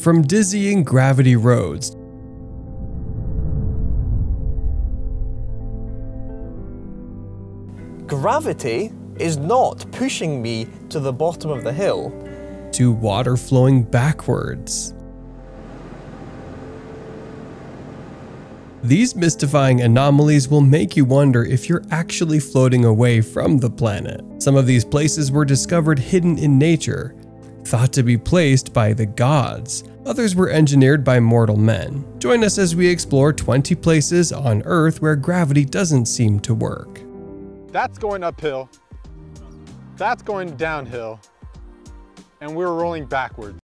From dizzying gravity roads Gravity is not pushing me to the bottom of the hill. to water flowing backwards. These mystifying anomalies will make you wonder if you're actually floating away from the planet. Some of these places were discovered hidden in nature, thought to be placed by the gods. Others were engineered by mortal men. Join us as we explore 20 places on Earth where gravity doesn't seem to work. That's going uphill. That's going downhill. And we're rolling backwards.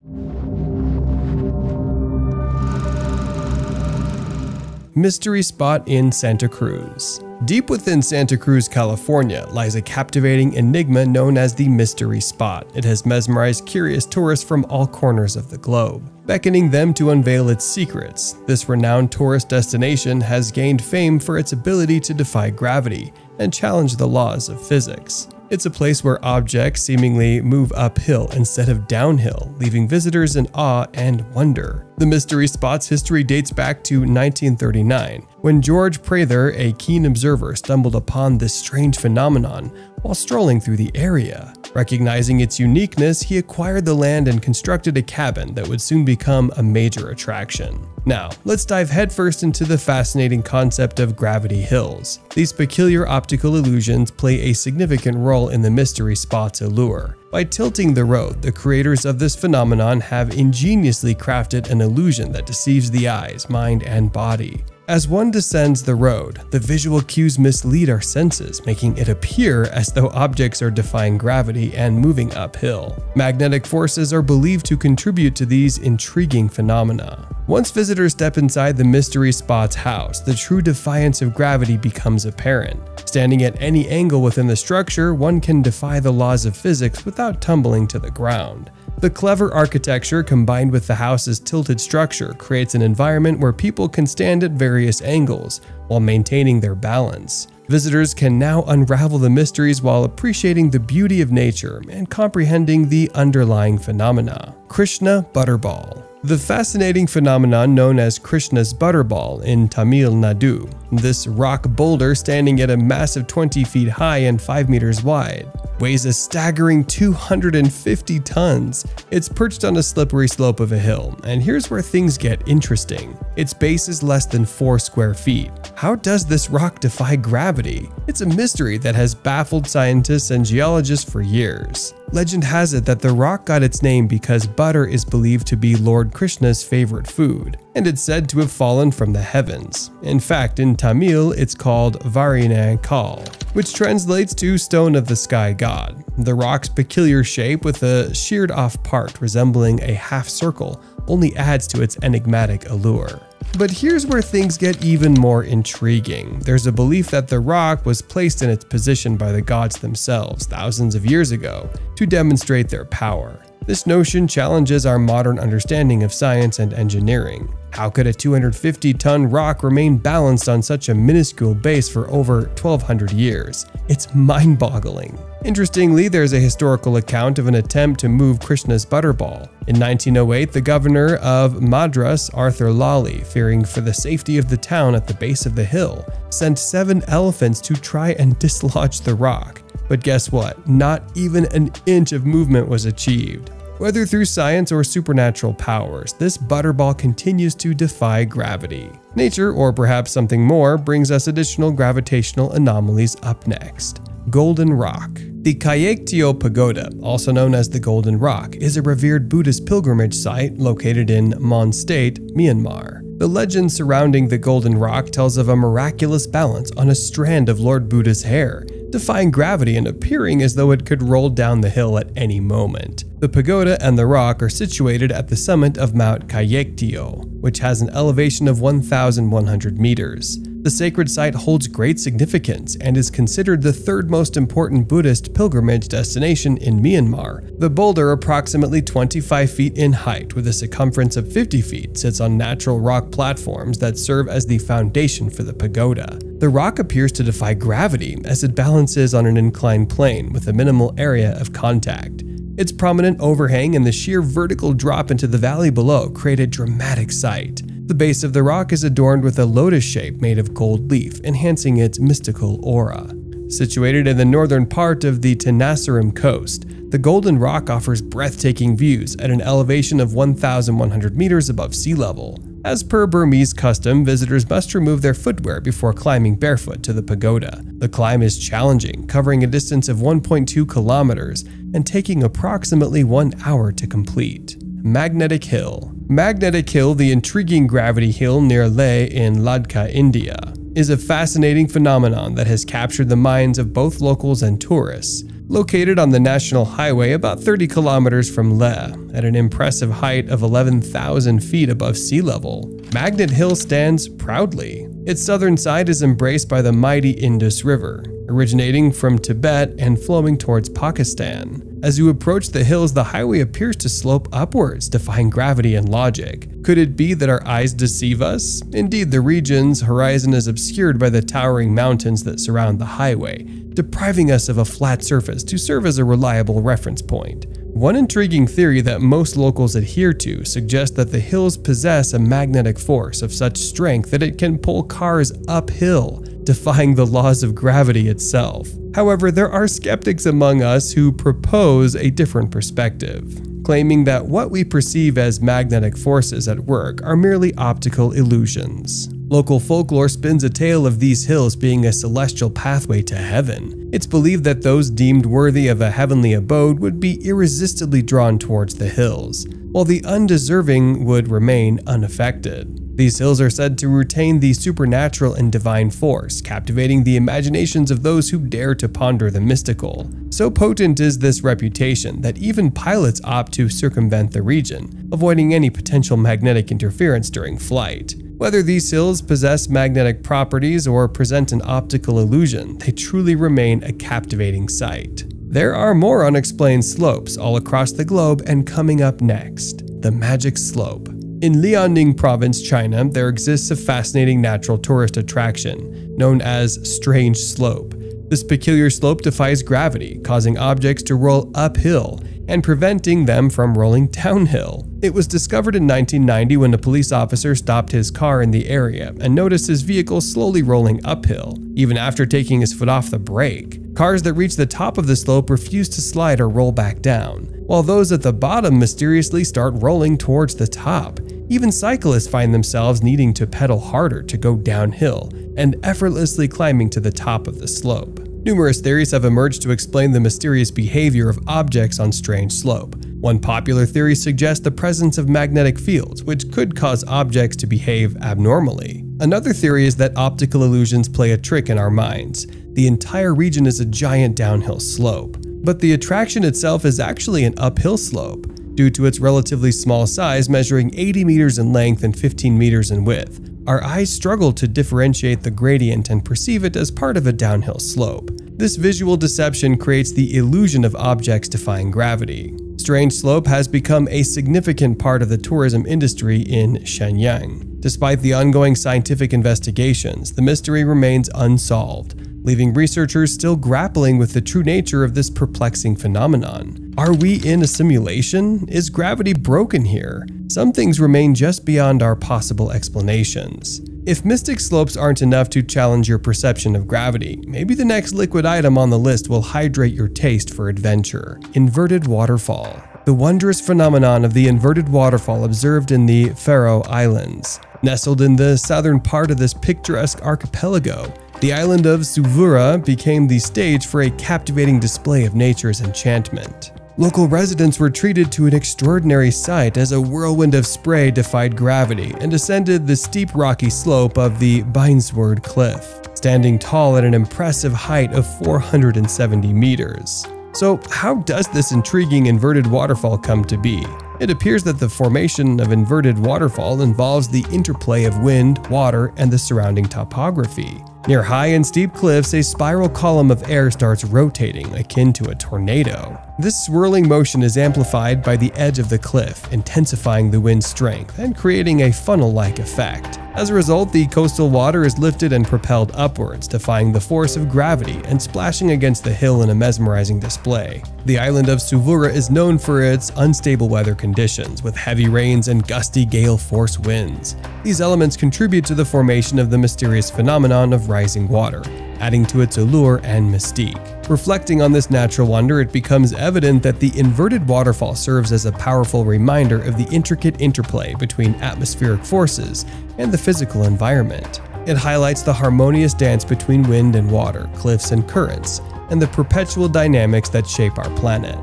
Mystery Spot in Santa Cruz. Deep within Santa Cruz, California, lies a captivating enigma known as the Mystery Spot. It has mesmerized curious tourists from all corners of the globe, beckoning them to unveil its secrets. This renowned tourist destination has gained fame for its ability to defy gravity and challenge the laws of physics. It's a place where objects seemingly move uphill instead of downhill, leaving visitors in awe and wonder. The mystery spot's history dates back to 1939, when George Prather, a keen observer, stumbled upon this strange phenomenon while strolling through the area. Recognizing its uniqueness, he acquired the land and constructed a cabin that would soon become a major attraction. Now, let's dive headfirst into the fascinating concept of gravity hills. These peculiar optical illusions play a significant role in the mystery spot's allure. By tilting the road, the creators of this phenomenon have ingeniously crafted an illusion that deceives the eyes, mind, and body. As one descends the road, the visual cues mislead our senses, making it appear as though objects are defying gravity and moving uphill. Magnetic forces are believed to contribute to these intriguing phenomena. Once visitors step inside the mystery spot's house, the true defiance of gravity becomes apparent. Standing at any angle within the structure, one can defy the laws of physics without tumbling to the ground. The clever architecture combined with the house's tilted structure creates an environment where people can stand at various angles while maintaining their balance. Visitors can now unravel the mysteries while appreciating the beauty of nature and comprehending the underlying phenomena. Krishna Butterball the fascinating phenomenon known as Krishna's Butterball in Tamil Nadu. This rock boulder, standing at a massive 20 feet high and 5 meters wide, weighs a staggering 250 tons. It's perched on a slippery slope of a hill, and here's where things get interesting. Its base is less than 4 square feet. How does this rock defy gravity? It's a mystery that has baffled scientists and geologists for years. Legend has it that the rock got its name because butter is believed to be Lord Krishna's favorite food, and it's said to have fallen from the heavens. In fact, in Tamil, it's called Varine Kal, which translates to Stone of the Sky God. The rock's peculiar shape, with a sheared off part resembling a half circle, only adds to its enigmatic allure. But here's where things get even more intriguing. There's a belief that the rock was placed in its position by the gods themselves thousands of years ago to demonstrate their power. This notion challenges our modern understanding of science and engineering. How could a 250 ton rock remain balanced on such a minuscule base for over 1200 years? It's mind boggling. Interestingly, there's a historical account of an attempt to move Krishna's butterball. In 1908, the governor of Madras, Arthur Lawley, fearing for the safety of the town at the base of the hill, sent seven elephants to try and dislodge the rock. But guess what? Not even an inch of movement was achieved. Whether through science or supernatural powers, this butterball continues to defy gravity. Nature, or perhaps something more, brings us additional gravitational anomalies up next. Golden Rock. The Kyaiktiyo Pagoda, also known as the Golden Rock, is a revered Buddhist pilgrimage site located in Mon State, Myanmar. The legend surrounding the Golden Rock tells of a miraculous balance on a strand of Lord Buddha's hair, defying gravity and appearing as though it could roll down the hill at any moment. The pagoda and the rock are situated at the summit of Mount Kyaiktiyo, which has an elevation of 1,100 meters. The sacred site holds great significance and is considered the third most important Buddhist pilgrimage destination in Myanmar. The boulder, approximately 25 feet in height with a circumference of 50 feet, sits on natural rock platforms that serve as the foundation for the pagoda. The rock appears to defy gravity as it balances on an inclined plane with a minimal area of contact. Its prominent overhang and the sheer vertical drop into the valley below create a dramatic sight. The base of the rock is adorned with a lotus shape made of gold leaf, enhancing its mystical aura. Situated in the northern part of the Tenasserim coast, the Golden Rock offers breathtaking views at an elevation of 1,100 meters above sea level. As per Burmese custom, visitors must remove their footwear before climbing barefoot to the pagoda. The climb is challenging, covering a distance of 1.2 kilometers and taking approximately one hour to complete. Magnetic Hill Magnetic Hill, the intriguing gravity hill near Leh in Ladakh, India, is a fascinating phenomenon that has captured the minds of both locals and tourists. Located on the national highway about 30 kilometers from Leh, at an impressive height of 11,000 feet above sea level, Magnet Hill stands proudly. Its southern side is embraced by the mighty Indus River, originating from Tibet and flowing towards Pakistan. As you approach the hills, the highway appears to slope upwards, defying gravity and logic. Could it be that our eyes deceive us? Indeed, the region's horizon is obscured by the towering mountains that surround the highway, depriving us of a flat surface to serve as a reliable reference point. One intriguing theory that most locals adhere to suggests that the hills possess a magnetic force of such strength that it can pull cars uphill, defying the laws of gravity itself. However, there are skeptics among us who propose a different perspective, claiming that what we perceive as magnetic forces at work are merely optical illusions. Local folklore spins a tale of these hills being a celestial pathway to heaven. It's believed that those deemed worthy of a heavenly abode would be irresistibly drawn towards the hills, while the undeserving would remain unaffected. These hills are said to retain the supernatural and divine force, captivating the imaginations of those who dare to ponder the mystical. So potent is this reputation that even pilots opt to circumvent the region, avoiding any potential magnetic interference during flight. Whether these hills possess magnetic properties or present an optical illusion, they truly remain a captivating sight. There are more unexplained slopes all across the globe and coming up next, the Magic Slope. In Liaoning Province, China, there exists a fascinating natural tourist attraction known as Strange Slope. This peculiar slope defies gravity, causing objects to roll uphill and preventing them from rolling downhill. It was discovered in 1990 when a police officer stopped his car in the area and noticed his vehicle slowly rolling uphill, even after taking his foot off the brake. Cars that reach the top of the slope refuse to slide or roll back down, while those at the bottom mysteriously start rolling towards the top. Even cyclists find themselves needing to pedal harder to go downhill and effortlessly climbing to the top of the slope. Numerous theories have emerged to explain the mysterious behavior of objects on strange slope. One popular theory suggests the presence of magnetic fields, which could cause objects to behave abnormally. Another theory is that optical illusions play a trick in our minds. The entire region is a giant downhill slope, but the attraction itself is actually an uphill slope due to its relatively small size measuring 80 meters in length and 15 meters in width. Our eyes struggle to differentiate the gradient and perceive it as part of a downhill slope. This visual deception creates the illusion of objects defying gravity. Strange Slope has become a significant part of the tourism industry in Shenyang. Despite the ongoing scientific investigations, the mystery remains unsolved, leaving researchers still grappling with the true nature of this perplexing phenomenon. Are we in a simulation? Is gravity broken here? Some things remain just beyond our possible explanations. If mystic slopes aren't enough to challenge your perception of gravity, maybe the next liquid item on the list will hydrate your taste for adventure. Inverted Waterfall The wondrous phenomenon of the inverted waterfall observed in the Faroe Islands. Nestled in the southern part of this picturesque archipelago, the island of Suðuroy became the stage for a captivating display of nature's enchantment. Local residents were treated to an extraordinary sight as a whirlwind of spray defied gravity and ascended the steep rocky slope of the Beinisvørð Cliff, standing tall at an impressive height of 470 meters. So, how does this intriguing inverted waterfall come to be? It appears that the formation of inverted waterfall involves the interplay of wind, water, and the surrounding topography. Near high and steep cliffs, a spiral column of air starts rotating, akin to a tornado. This swirling motion is amplified by the edge of the cliff, intensifying the wind's strength and creating a funnel like effect. As a result, the coastal water is lifted and propelled upwards, defying the force of gravity and splashing against the hill in a mesmerizing display. The island of Suðuroy is known for its unstable weather conditions, with heavy rains and gusty gale force winds. These elements contribute to the formation of the mysterious phenomenon of rising water, adding to its allure and mystique. Reflecting on this natural wonder, it becomes evident that the inverted waterfall serves as a powerful reminder of the intricate interplay between atmospheric forces and the physical environment. It highlights the harmonious dance between wind and water, cliffs and currents, and the perpetual dynamics that shape our planet.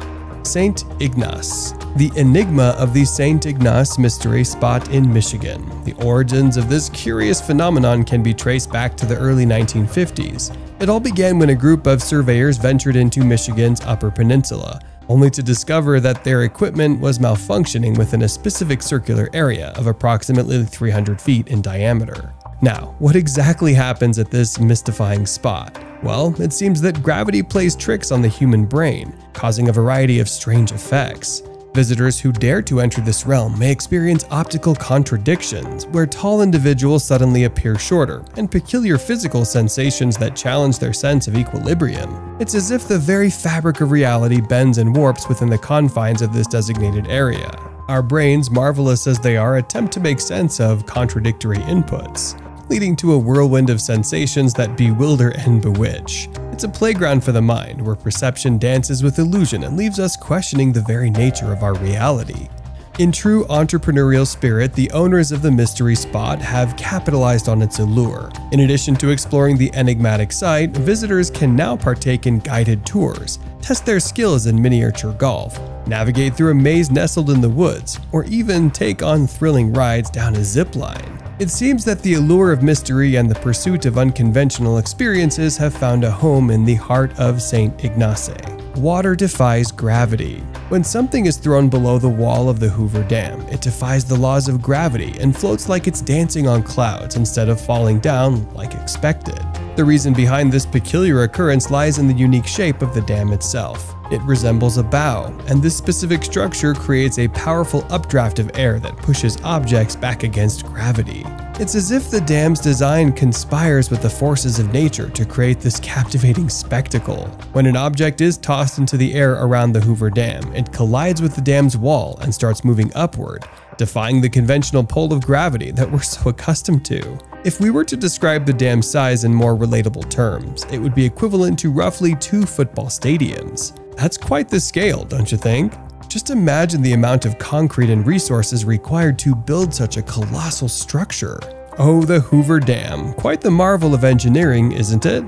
St. Ignace. The enigma of the St. Ignace mystery spot in Michigan. The origins of this curious phenomenon can be traced back to the early 1950s. It all began when a group of surveyors ventured into Michigan's Upper Peninsula, only to discover that their equipment was malfunctioning within a specific circular area of approximately 300 feet in diameter. Now, what exactly happens at this mystifying spot? Well, it seems that gravity plays tricks on the human brain, causing a variety of strange effects. Visitors who dare to enter this realm may experience optical contradictions, where tall individuals suddenly appear shorter, and peculiar physical sensations that challenge their sense of equilibrium. It's as if the very fabric of reality bends and warps within the confines of this designated area. Our brains, marvelous as they are, attempt to make sense of contradictory inputs leading to a whirlwind of sensations that bewilder and bewitch. It's a playground for the mind where perception dances with illusion and leaves us questioning the very nature of our reality. In true entrepreneurial spirit, the owners of the mystery spot have capitalized on its allure. In addition to exploring the enigmatic site, visitors can now partake in guided tours, test their skills in miniature golf, navigate through a maze nestled in the woods, or even take on thrilling rides down a zip line. It seems that the allure of mystery and the pursuit of unconventional experiences have found a home in the heart of St. Ignace. Water defies gravity. When something is thrown below the wall of the Hoover Dam, it defies the laws of gravity and floats like it's dancing on clouds instead of falling down like expected. The reason behind this peculiar occurrence lies in the unique shape of the dam itself. It resembles a bow, and this specific structure creates a powerful updraft of air that pushes objects back against gravity. It's as if the dam's design conspires with the forces of nature to create this captivating spectacle. When an object is tossed into the air around the Hoover Dam, it collides with the dam's wall and starts moving upward, defying the conventional pull of gravity that we're so accustomed to. If we were to describe the dam's size in more relatable terms, it would be equivalent to roughly two football stadiums. That's quite the scale, don't you think? Just imagine the amount of concrete and resources required to build such a colossal structure. Oh, the Hoover Dam. Quite the marvel of engineering, isn't it?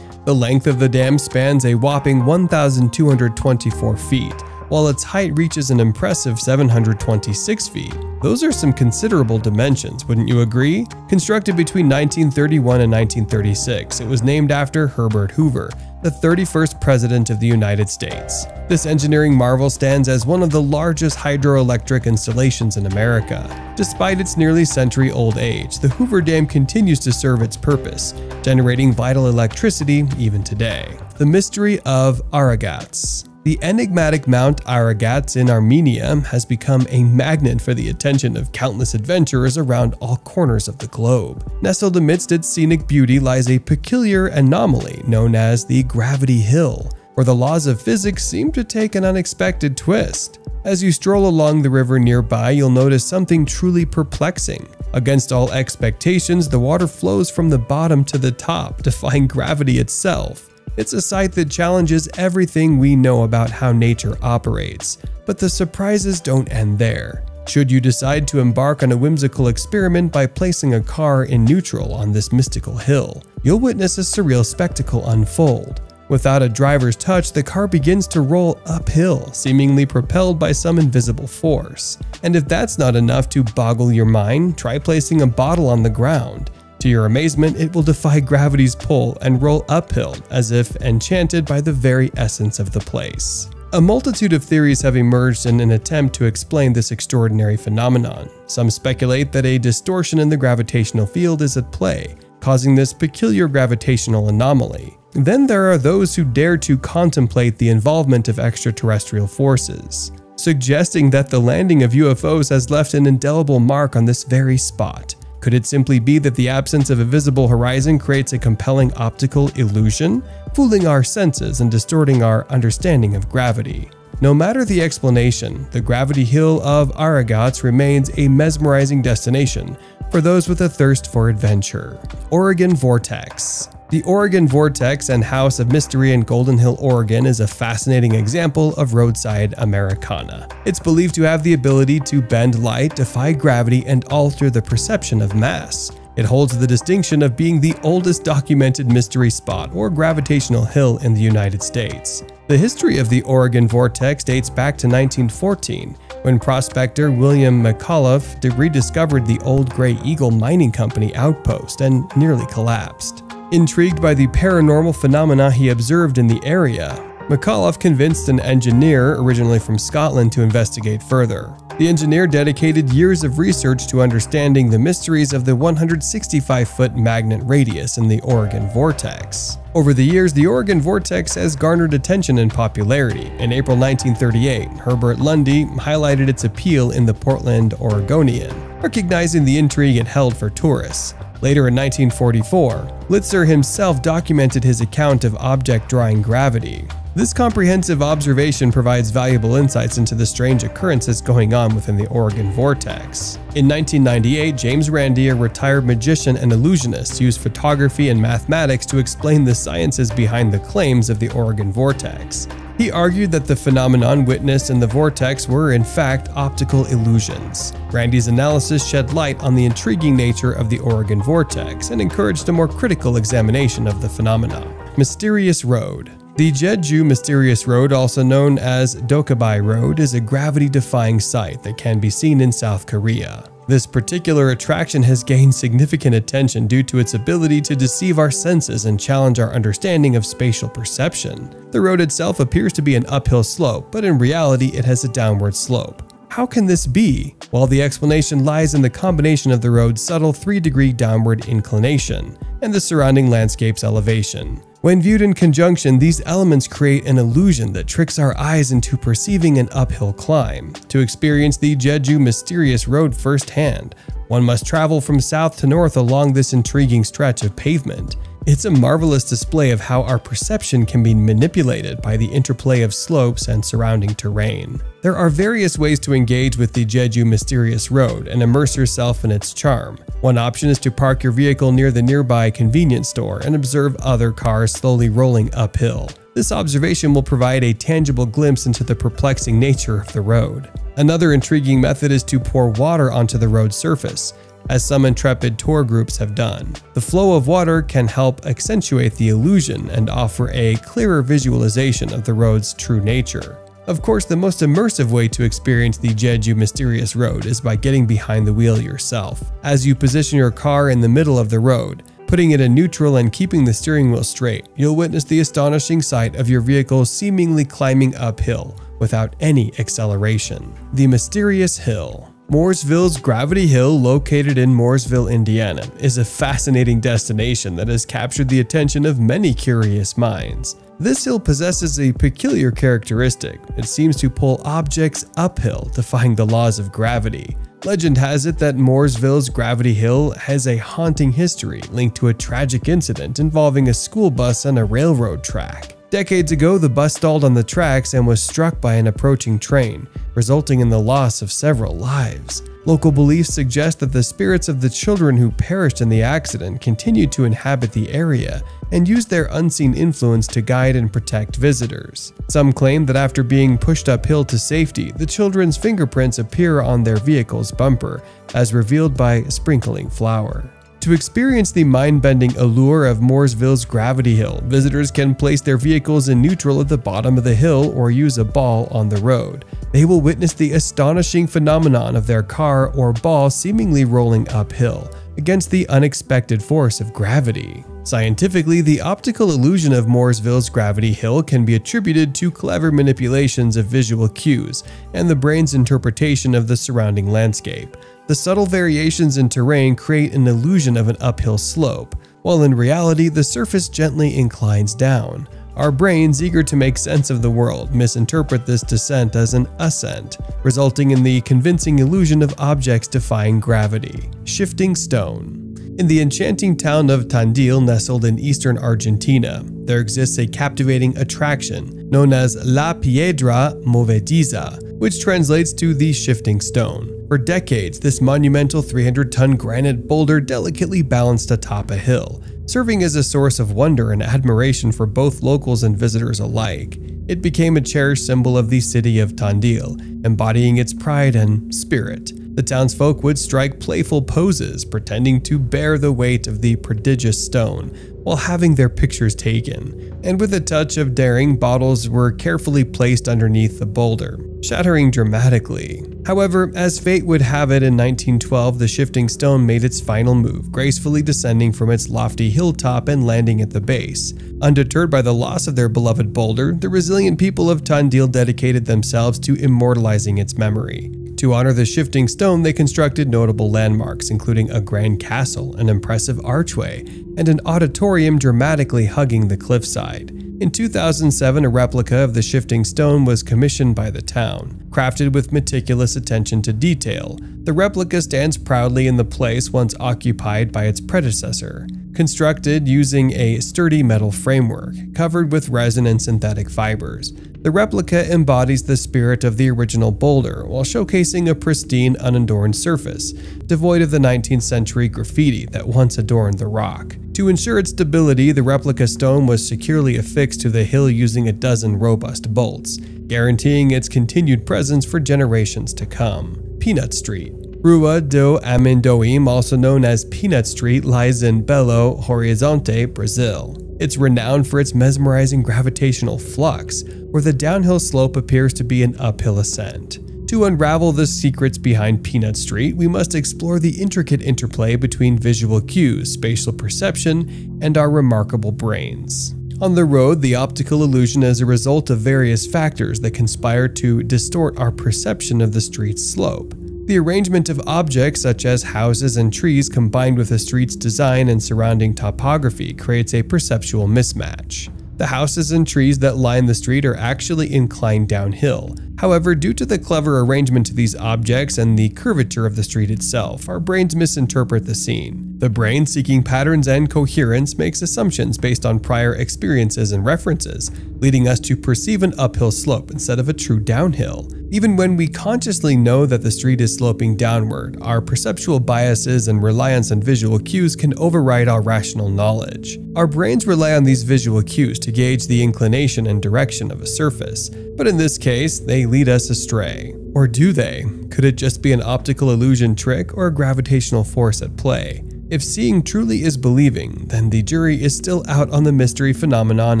The length of the dam spans a whopping 1,224 feet, while its height reaches an impressive 726 feet. Those are some considerable dimensions, wouldn't you agree? Constructed between 1931 and 1936, it was named after Herbert Hoover, the 31st President of the United States. This engineering marvel stands as one of the largest hydroelectric installations in America. Despite its nearly century-old age, the Hoover Dam continues to serve its purpose, generating vital electricity even today. The Mystery of Aragats the enigmatic Mount Aragats in Armenia has become a magnet for the attention of countless adventurers around all corners of the globe. Nestled amidst its scenic beauty lies a peculiar anomaly known as the Gravity Hill, where the laws of physics seem to take an unexpected twist. As you stroll along the river nearby, you'll notice something truly perplexing. Against all expectations, the water flows from the bottom to the top, defying gravity itself. It's a site that challenges everything we know about how nature operates, but the surprises don't end there. Should you decide to embark on a whimsical experiment by placing a car in neutral on this mystical hill, you'll witness a surreal spectacle unfold. Without a driver's touch, the car begins to roll uphill, seemingly propelled by some invisible force. And if that's not enough to boggle your mind, try placing a bottle on the ground. To your amazement, it will defy gravity's pull and roll uphill as if enchanted by the very essence of the place. A multitude of theories have emerged in an attempt to explain this extraordinary phenomenon. Some speculate that a distortion in the gravitational field is at play, causing this peculiar gravitational anomaly. Then there are those who dare to contemplate the involvement of extraterrestrial forces, suggesting that the landing of UFOs has left an indelible mark on this very spot Could it simply be that the absence of a visible horizon creates a compelling optical illusion, fooling our senses and distorting our understanding of gravity? No matter the explanation, the gravity hill of Aragats remains a mesmerizing destination for those with a thirst for adventure. Oregon Vortex the Oregon Vortex and House of Mystery in Golden Hill, Oregon is a fascinating example of roadside Americana. It's believed to have the ability to bend light, defy gravity, and alter the perception of mass. It holds the distinction of being the oldest documented mystery spot or gravitational hill in the United States. The history of the Oregon Vortex dates back to 1914, when prospector William McAuliffe rediscovered the old Grey Eagle Mining Company outpost and nearly collapsed. Intrigued by the paranormal phenomena he observed in the area, McAuliffe convinced an engineer originally from Scotland to investigate further. The engineer dedicated years of research to understanding the mysteries of the 165 foot magnet radius in the Oregon Vortex. Over the years, the Oregon Vortex has garnered attention and popularity. In April 1938, Herbert Lundy highlighted its appeal in the Portland Oregonian, recognizing the intrigue it held for tourists. Later in 1944, Litster himself documented his account of object drawing gravity. This comprehensive observation provides valuable insights into the strange occurrences going on within the Oregon vortex. In 1998, James Randi, a retired magician and illusionist, used photography and mathematics to explain the sciences behind the claims of the Oregon vortex. He argued that the phenomenon witnessed in the vortex were in fact optical illusions. Randi's analysis shed light on the intriguing nature of the Oregon vortex and encouraged a more critical examination of the phenomena. Mysterious Road the Jeju Mysterious Road, also known as Dokkaebi Road, is a gravity-defying sight that can be seen in South Korea. This particular attraction has gained significant attention due to its ability to deceive our senses and challenge our understanding of spatial perception. The road itself appears to be an uphill slope, but in reality it has a downward slope. How can this be? Well, the explanation lies in the combination of the road's subtle 3 degree downward inclination and the surrounding landscape's elevation. When viewed in conjunction, these elements create an illusion that tricks our eyes into perceiving an uphill climb. To experience the Jeju mysterious road firsthand, one must travel from south to north along this intriguing stretch of pavement. It's a marvelous display of how our perception can be manipulated by the interplay of slopes and surrounding terrain. There are various ways to engage with the Jeju Mysterious Road and immerse yourself in its charm. One option is to park your vehicle near the nearby convenience store and observe other cars slowly rolling uphill. This observation will provide a tangible glimpse into the perplexing nature of the road. Another intriguing method is to pour water onto the road surface as some intrepid tour groups have done. The flow of water can help accentuate the illusion and offer a clearer visualization of the road's true nature. Of course, the most immersive way to experience the Jeju Mysterious Road is by getting behind the wheel yourself. As you position your car in the middle of the road, putting it in neutral and keeping the steering wheel straight, you'll witness the astonishing sight of your vehicle seemingly climbing uphill without any acceleration. The Mysterious Hill Mooresville's Gravity Hill, located in Mooresville, Indiana, is a fascinating destination that has captured the attention of many curious minds. This hill possesses a peculiar characteristic. It seems to pull objects uphill, defying the laws of gravity. Legend has it that Mooresville's Gravity Hill has a haunting history linked to a tragic incident involving a school bus and a railroad track. Decades ago, the bus stalled on the tracks and was struck by an approaching train, resulting in the loss of several lives. Local beliefs suggest that the spirits of the children who perished in the accident continue to inhabit the area and use their unseen influence to guide and protect visitors. Some claim that after being pushed uphill to safety, the children's fingerprints appear on their vehicle's bumper, as revealed by sprinkling flour. To experience the mind-bending allure of Mooresville's Gravity Hill, visitors can place their vehicles in neutral at the bottom of the hill or use a ball on the road. They will witness the astonishing phenomenon of their car or ball seemingly rolling uphill against the unexpected force of gravity. Scientifically, the optical illusion of Mooresville's Gravity Hill can be attributed to clever manipulations of visual cues and the brain's interpretation of the surrounding landscape. The subtle variations in terrain create an illusion of an uphill slope, while in reality the surface gently inclines down. Our brains, eager to make sense of the world, misinterpret this descent as an ascent, resulting in the convincing illusion of objects defying gravity. Shifting stone. In the enchanting town of Tandil, nestled in eastern Argentina, there exists a captivating attraction known as La Piedra Movediza, which translates to the shifting stone. For decades, this monumental 300 ton granite boulder delicately balanced atop a hill, serving as a source of wonder and admiration for both locals and visitors alike. It became a cherished symbol of the city of Tandil, embodying its pride and spirit. The townsfolk would strike playful poses, pretending to bear the weight of the prodigious stone, while having their pictures taken, and with a touch of daring, bottles were carefully placed underneath the boulder, shattering dramatically. However, as fate would have it in 1912, the shifting stone made its final move, gracefully descending from its lofty hilltop and landing at the base. Undeterred by the loss of their beloved boulder, the resilient people of Tandil dedicated themselves to immortalizing its memory. To honor the shifting stone, they constructed notable landmarks, including a grand castle, an impressive archway, and an auditorium dramatically hugging the cliffside. In 2007, a replica of the shifting stone was commissioned by the town. Crafted with meticulous attention to detail, the replica stands proudly in the place once occupied by its predecessor. Constructed using a sturdy metal framework, covered with resin and synthetic fibers, the replica embodies the spirit of the original boulder while showcasing a pristine, unadorned surface, devoid of the 19th century graffiti that once adorned the rock. To ensure its stability, the replica stone was securely affixed to the hill using a dozen robust bolts, guaranteeing its continued presence for generations to come. Peanut Street Rua do Amendoim, also known as Peanut Street, lies in Belo Horizonte, Brazil. It's renowned for its mesmerizing gravitational flux, where the downhill slope appears to be an uphill ascent. To unravel the secrets behind Peanut Street, we must explore the intricate interplay between visual cues, spatial perception, and our remarkable brains. On the road, the optical illusion is a result of various factors that conspire to distort our perception of the street's slope. The arrangement of objects such as houses and trees combined with the street's design and surrounding topography creates a perceptual mismatch. The houses and trees that line the street are actually inclined downhill. However, due to the clever arrangement of these objects and the curvature of the street itself, our brains misinterpret the scene. The brain, seeking patterns and coherence, makes assumptions based on prior experiences and references, leading us to perceive an uphill slope instead of a true downhill. Even when we consciously know that the street is sloping downward, our perceptual biases and reliance on visual cues can override our rational knowledge. Our brains rely on these visual cues to gauge the inclination and direction of a surface, but in this case, they lead us astray. Or do they? Could it just be an optical illusion trick or a gravitational force at play? If seeing truly is believing, then the jury is still out on the mystery phenomenon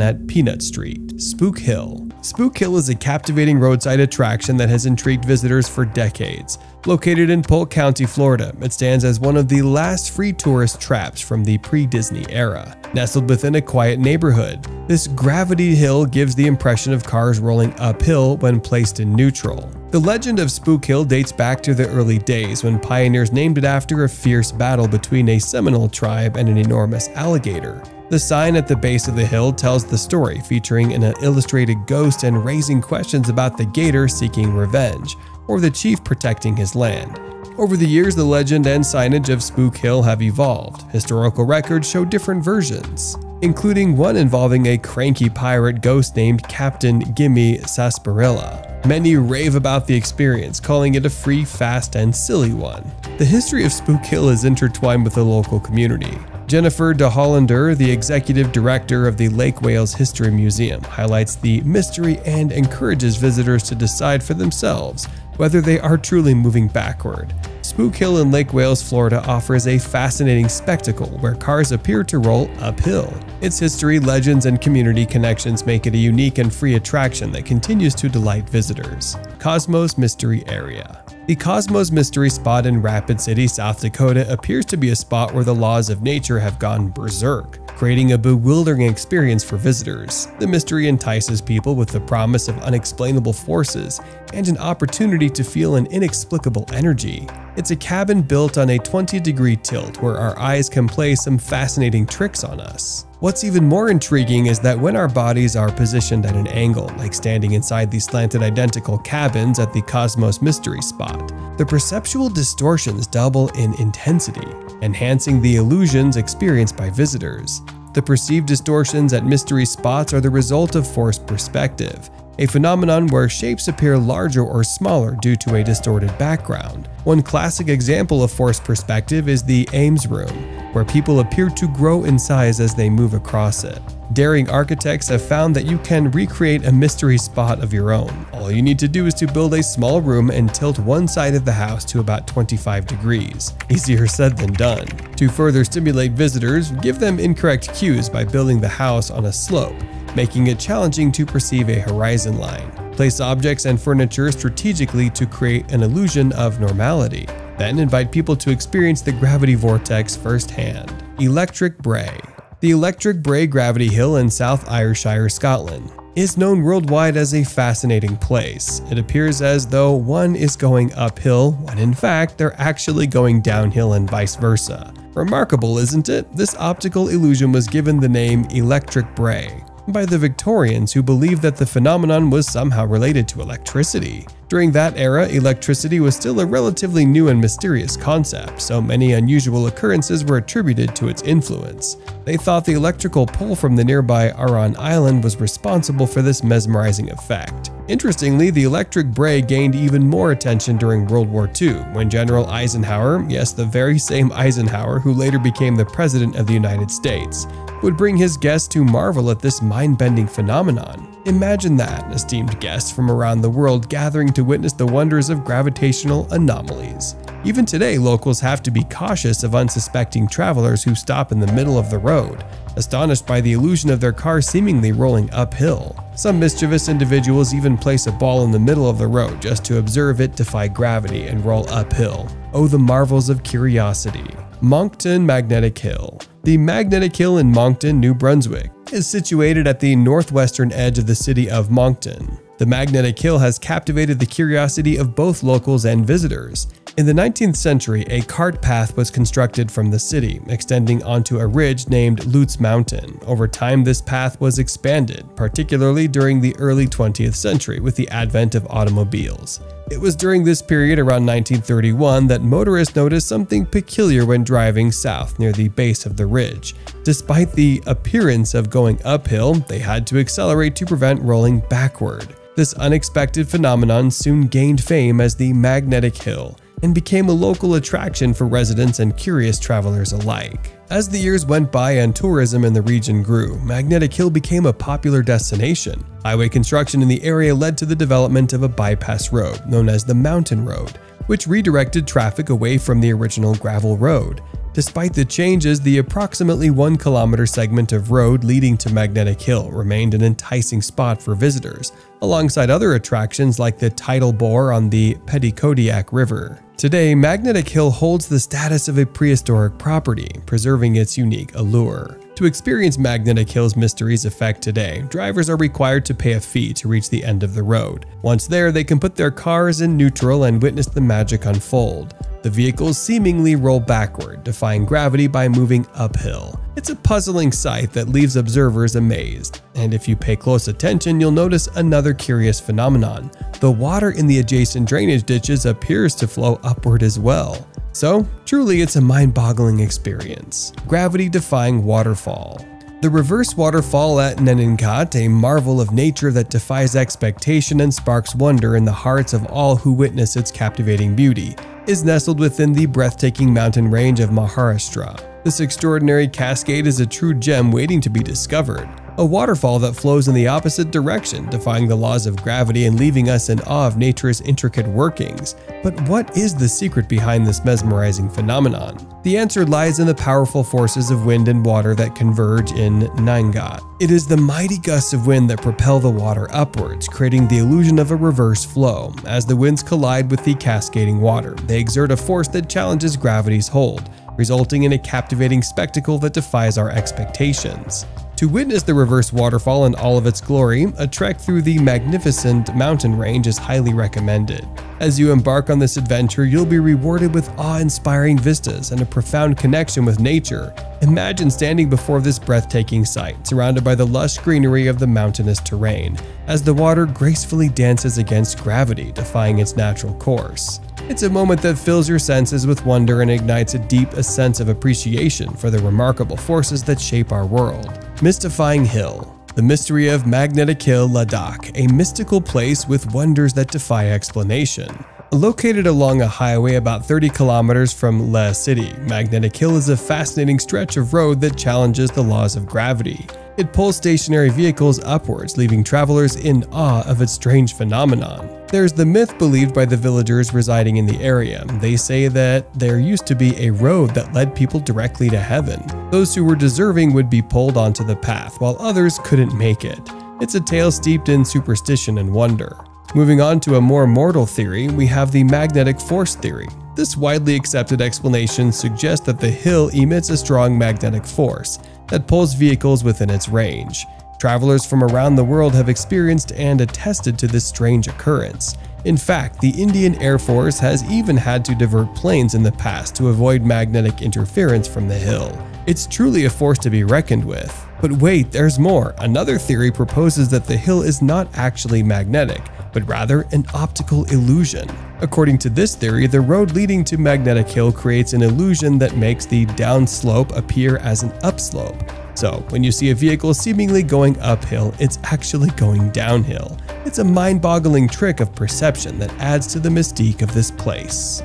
at Peanut Street, Spook Hill. Spook Hill is a captivating roadside attraction that has intrigued visitors for decades. Located in Polk County, Florida, it stands as one of the last free tourist traps from the pre-Disney era. Nestled within a quiet neighborhood, this gravity hill gives the impression of cars rolling uphill when placed in neutral. The legend of Spook Hill dates back to the early days when pioneers named it after a fierce battle between a Seminole tribe and an enormous alligator. The sign at the base of the hill tells the story, featuring an illustrated ghost and raising questions about the gator seeking revenge, or the chief protecting his land. Over the years, the legend and signage of Spook Hill have evolved. Historical records show different versions, including one involving a cranky pirate ghost named Captain Gimme Sarsaparilla. Many rave about the experience, calling it a free, fast, and silly one. The history of Spook Hill is intertwined with the local community. Jennifer de Hollander, the executive director of the Lake Wales History Museum, highlights the mystery and encourages visitors to decide for themselves whether they are truly moving backward. Spook Hill in Lake Wales, Florida offers a fascinating spectacle where cars appear to roll uphill. Its history, legends, and community connections make it a unique and free attraction that continues to delight visitors. Cosmos Mystery Area the Cosmos Mystery Spot in Rapid City, South Dakota appears to be a spot where the laws of nature have gone berserk. Creating a bewildering experience for visitors. The mystery entices people with the promise of unexplainable forces and an opportunity to feel an inexplicable energy. It's a cabin built on a 20 degree tilt where our eyes can play some fascinating tricks on us. What's even more intriguing is that when our bodies are positioned at an angle, like standing inside these slanted identical cabins at the Cosmos Mystery Spot, the perceptual distortions double in intensity, enhancing the illusions experienced by visitors. The perceived distortions at mystery spots are the result of forced perspective, a phenomenon where shapes appear larger or smaller due to a distorted background. One classic example of forced perspective is the Ames Room, where people appear to grow in size as they move across it. Daring architects have found that you can recreate a mystery spot of your own. All you need to do is to build a small room and tilt one side of the house to about 25 degrees. Easier said than done. To further stimulate visitors, give them incorrect cues by building the house on a slope making it challenging to perceive a horizon line. Place objects and furniture strategically to create an illusion of normality. Then invite people to experience the gravity vortex firsthand. Electric Brae The Electric Brae Gravity Hill in South Ayrshire, Scotland is known worldwide as a fascinating place. It appears as though one is going uphill when in fact they're actually going downhill and vice versa. Remarkable, isn't it? This optical illusion was given the name Electric Brae by the Victorians who believed that the phenomenon was somehow related to electricity. During that era, electricity was still a relatively new and mysterious concept, so many unusual occurrences were attributed to its influence. They thought the electrical pull from the nearby Arran Island was responsible for this mesmerizing effect. Interestingly, the electric brae gained even more attention during World War II, when General Eisenhower, yes, the very same Eisenhower who later became the President of the United States, would bring his guests to marvel at this mind-bending phenomenon. Imagine that, esteemed guests from around the world gathering to witness the wonders of gravitational anomalies. Even today, locals have to be cautious of unsuspecting travelers who stop in the middle of the road, astonished by the illusion of their car seemingly rolling uphill. Some mischievous individuals even place a ball in the middle of the road just to observe it defy gravity and roll uphill. Oh, the marvels of curiosity. Moncton Magnetic Hill the Magnetic Hill in Moncton, New Brunswick, is situated at the northwestern edge of the city of Moncton. The Magnetic Hill has captivated the curiosity of both locals and visitors. In the 19th century, a cart path was constructed from the city, extending onto a ridge named Lutz Mountain. Over time, this path was expanded, particularly during the early 20th century with the advent of automobiles. It was during this period around 1931 that motorists noticed something peculiar when driving south near the base of the ridge. Despite the appearance of going uphill, they had to accelerate to prevent rolling backward. This unexpected phenomenon soon gained fame as the Magnetic Hill and became a local attraction for residents and curious travelers alike. As the years went by and tourism in the region grew, Magnetic Hill became a popular destination. Highway construction in the area led to the development of a bypass road known as the Mountain Road, which redirected traffic away from the original gravel road. Despite the changes, the approximately 1 kilometer segment of road leading to Magnetic Hill remained an enticing spot for visitors, alongside other attractions like the tidal bore on the Petitcodiac River. Today, Magnetic Hill holds the status of a prehistoric property, preserving its unique allure. To experience Magnetic Hill's mysteries effect today, drivers are required to pay a fee to reach the end of the road. Once there, they can put their cars in neutral and witness the magic unfold. The vehicles seemingly roll backward, defying gravity by moving uphill. It's a puzzling sight that leaves observers amazed. And if you pay close attention, you'll notice another curious phenomenon. The water in the adjacent drainage ditches appears to flow upward as well. So, truly, it's a mind boggling experience. Gravity defying waterfall. The reverse waterfall at Naneghat, a marvel of nature that defies expectation and sparks wonder in the hearts of all who witness its captivating beauty, is nestled within the breathtaking mountain range of Maharashtra. This extraordinary cascade is a true gem waiting to be discovered, a waterfall that flows in the opposite direction, defying the laws of gravity and leaving us in awe of nature's intricate workings. But what is the secret behind this mesmerizing phenomenon? The answer lies in the powerful forces of wind and water that converge in Naneghat. It is the mighty gusts of wind that propel the water upwards, creating the illusion of a reverse flow. As the winds collide with the cascading water, they exert a force that challenges gravity's hold, resulting in a captivating spectacle that defies our expectations. To witness the reverse waterfall in all of its glory, a trek through the magnificent mountain range is highly recommended. As you embark on this adventure, you'll be rewarded with awe-inspiring vistas and a profound connection with nature. Imagine standing before this breathtaking sight, surrounded by the lush greenery of the mountainous terrain, as the water gracefully dances against gravity, defying its natural course. It's a moment that fills your senses with wonder and ignites a deep sense of appreciation for the remarkable forces that shape our world. Mystifying Hill The Mystery of Magnetic Hill, Ladakh, a mystical place with wonders that defy explanation. Located along a highway about 30 kilometers from Leh City, Magnetic Hill is a fascinating stretch of road that challenges the laws of gravity. It pulls stationary vehicles upwards, leaving travelers in awe of its strange phenomenon. There's the myth believed by the villagers residing in the area. They say that there used to be a road that led people directly to heaven. Those who were deserving would be pulled onto the path, while others couldn't make it. It's a tale steeped in superstition and wonder. Moving on to a more mortal theory, we have the magnetic force theory. This widely accepted explanation suggests that the hill emits a strong magnetic force that pulls vehicles within its range. Travelers from around the world have experienced and attested to this strange occurrence. In fact, the Indian Air Force has even had to divert planes in the past to avoid magnetic interference from the hill. It's truly a force to be reckoned with. But wait, there's more. Another theory proposes that the hill is not actually magnetic, but rather an optical illusion. According to this theory, the road leading to Magnetic Hill creates an illusion that makes the downslope appear as an upslope, so, when you see a vehicle seemingly going uphill, it's actually going downhill. It's a mind boggling trick of perception that adds to the mystique of this place.